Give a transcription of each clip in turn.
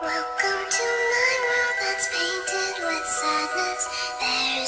Welcome to my world that's painted with sadness. There's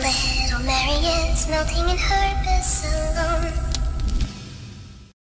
Little Mary is melting in her bosom. alone.